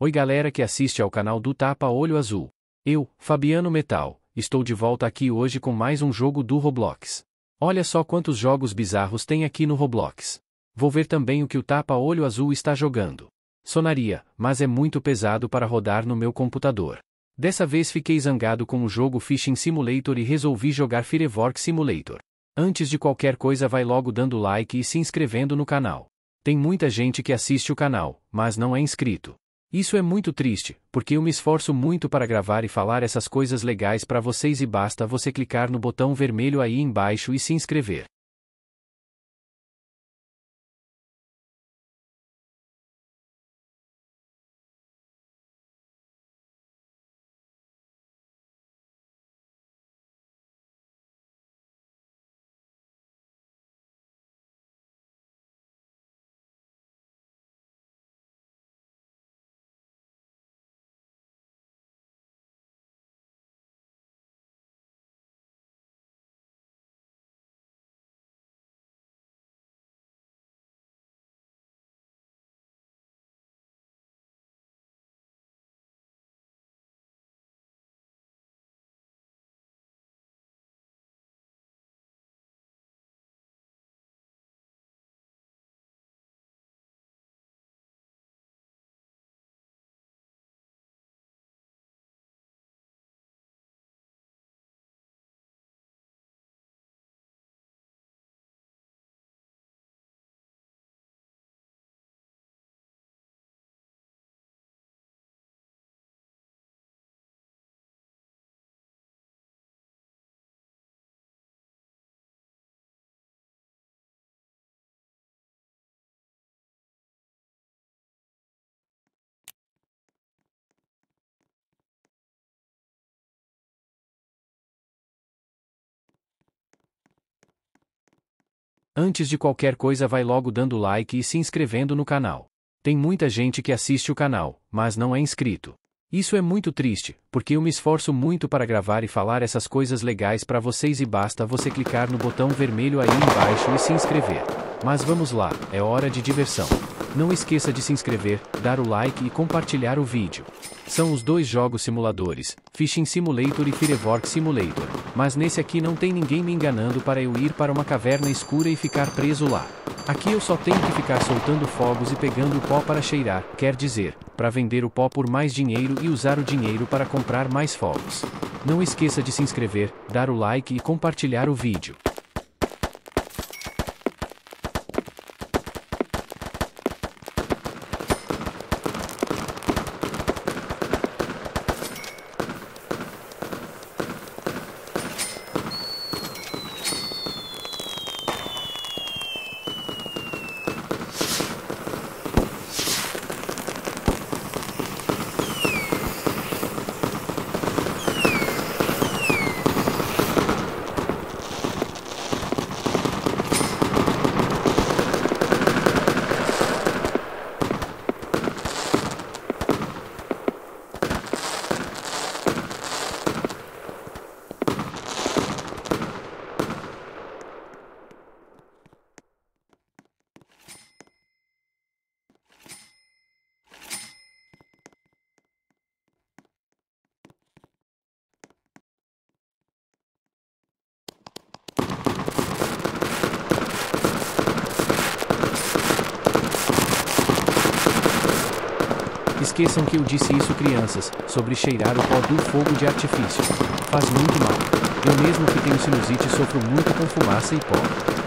Oi galera que assiste ao canal do Tapa Olho Azul. Eu, Fabiano Metal, estou de volta aqui hoje com mais um jogo do Roblox. Olha só quantos jogos bizarros tem aqui no Roblox. Vou ver também o que o Tapa Olho Azul está jogando. Sonaria, mas é muito pesado para rodar no meu computador. Dessa vez fiquei zangado com o jogo Fishing Simulator e resolvi jogar Firework Simulator. Antes de qualquer coisa vai logo dando like e se inscrevendo no canal. Tem muita gente que assiste o canal, mas não é inscrito. Isso é muito triste, porque eu me esforço muito para gravar e falar essas coisas legais para vocês e basta você clicar no botão vermelho aí embaixo e se inscrever. Antes de qualquer coisa vai logo dando like e se inscrevendo no canal. Tem muita gente que assiste o canal, mas não é inscrito. Isso é muito triste, porque eu me esforço muito para gravar e falar essas coisas legais para vocês e basta você clicar no botão vermelho aí embaixo e se inscrever. Mas vamos lá, é hora de diversão. Não esqueça de se inscrever, dar o like e compartilhar o vídeo. São os dois jogos simuladores, Fishing Simulator e Firework Simulator, mas nesse aqui não tem ninguém me enganando para eu ir para uma caverna escura e ficar preso lá. Aqui eu só tenho que ficar soltando fogos e pegando o pó para cheirar, quer dizer, para vender o pó por mais dinheiro e usar o dinheiro para comprar mais fogos. Não esqueça de se inscrever, dar o like e compartilhar o vídeo. Esqueçam que eu disse isso crianças, sobre cheirar o pó do fogo de artifício. Faz muito mal. Eu mesmo que tenho sinusite sofro muito com fumaça e pó.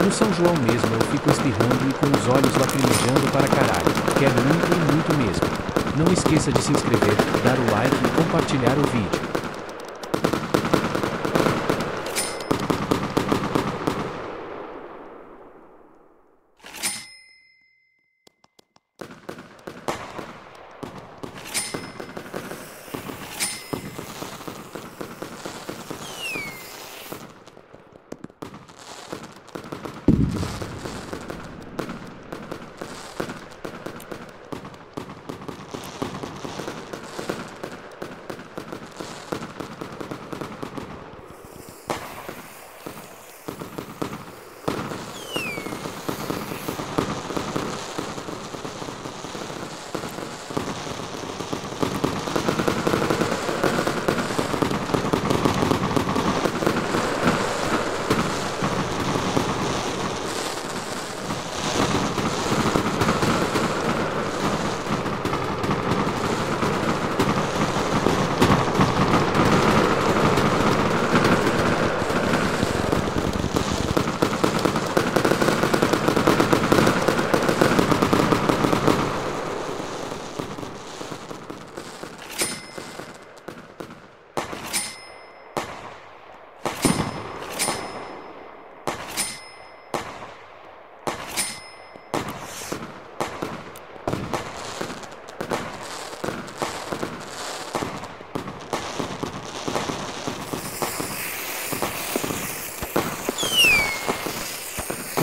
No São João mesmo eu fico espirrando e com os olhos lacrimejando para caralho. Quero muito e muito mesmo. Não esqueça de se inscrever, dar o like e compartilhar o vídeo.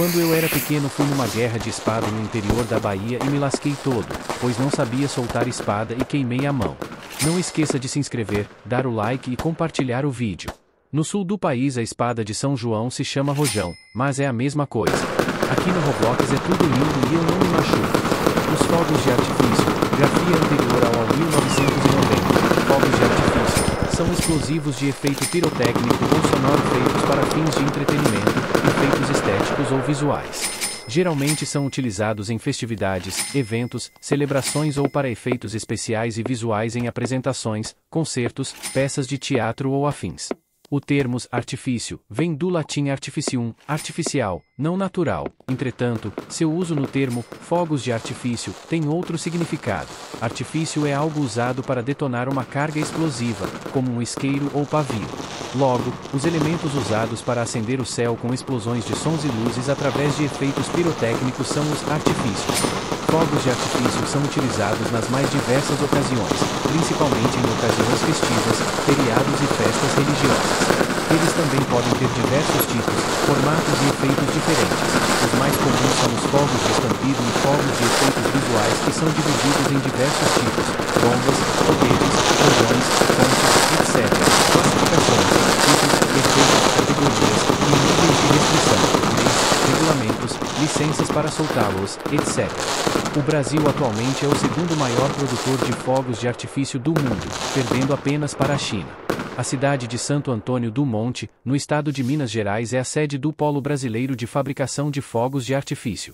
Quando eu era pequeno fui numa guerra de espada no interior da Bahia e me lasquei todo, pois não sabia soltar espada e queimei a mão. Não esqueça de se inscrever, dar o like e compartilhar o vídeo. No sul do país a espada de São João se chama rojão, mas é a mesma coisa. Aqui no Roblox é tudo lindo e eu não me machuco. Os fogos de artifício, grafia anterior ao 1990, fogos de artifício, são explosivos de efeito pirotécnico ou sonoro feitos para fins de entretenimento, efeitos estéticos ou visuais. Geralmente são utilizados em festividades, eventos, celebrações ou para efeitos especiais e visuais em apresentações, concertos, peças de teatro ou afins. O termo artifício vem do latim artificium, artificial, não natural. Entretanto, seu uso no termo fogos de artifício tem outro significado. Artifício é algo usado para detonar uma carga explosiva, como um isqueiro ou pavio. Logo, os elementos usados para acender o céu com explosões de sons e luzes através de efeitos pirotécnicos são os artifícios. Fogos de artifício são utilizados nas mais diversas ocasiões, principalmente em ocasiões festivas, feriados e festas religiosas. Eles também podem ter diversos tipos, formatos e efeitos diferentes. Os mais comuns são os fogos de estampido e fogos de efeitos visuais que são divididos em diversos tipos, bombas, foguetes, rojões, pontes, etc. Classificações, tipos, efeitos, categorias e níveis de restrição, leis, regulamentos, licenças para soltá-los, etc. O Brasil atualmente é o segundo maior produtor de fogos de artifício do mundo, perdendo apenas para a China. A cidade de Santo Antônio do Monte, no estado de Minas Gerais, é a sede do Polo Brasileiro de Fabricação de Fogos de Artifício.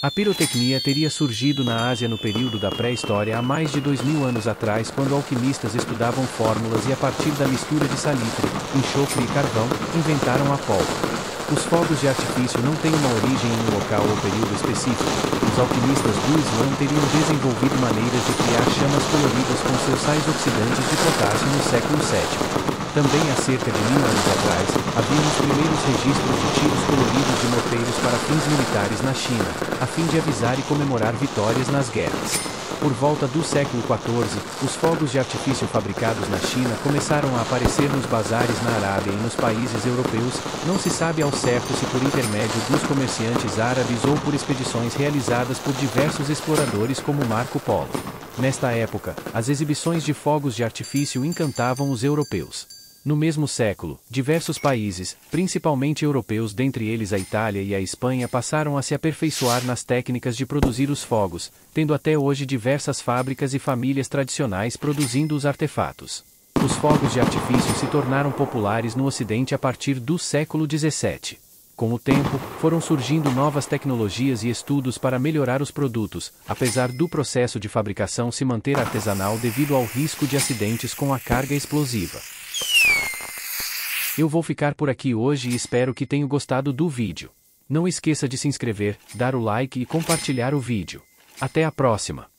A pirotecnia teria surgido na Ásia no período da pré-história há mais de dois mil anos atrás, quando alquimistas estudavam fórmulas e, a partir da mistura de salitre, enxofre e carvão, inventaram a pólvora. Os fogos de artifício não têm uma origem em um local ou período específico. Os alquimistas do Islã teriam desenvolvido maneiras de criar chamas coloridas com seus sais oxidantes de potássio no século VII. Também há cerca de mil anos atrás, havia os primeiros registros de tiros coloridos de moteiros para fins militares na China, a fim de avisar e comemorar vitórias nas guerras. Por volta do século XIV, os fogos de artifício fabricados na China começaram a aparecer nos bazares na Arábia e nos países europeus, não se sabe ao certo se por intermédio dos comerciantes árabes ou por expedições realizadas por diversos exploradores como Marco Polo. Nesta época, as exibições de fogos de artifício encantavam os europeus. No mesmo século, diversos países, principalmente europeus, dentre eles a Itália e a Espanha, passaram a se aperfeiçoar nas técnicas de produzir os fogos, tendo até hoje diversas fábricas e famílias tradicionais produzindo os artefatos. Os fogos de artifício se tornaram populares no Ocidente a partir do século XVII. Com o tempo, foram surgindo novas tecnologias e estudos para melhorar os produtos, apesar do processo de fabricação se manter artesanal devido ao risco de acidentes com a carga explosiva. Eu vou ficar por aqui hoje e espero que tenham gostado do vídeo. Não esqueça de se inscrever, dar o like e compartilhar o vídeo. Até a próxima!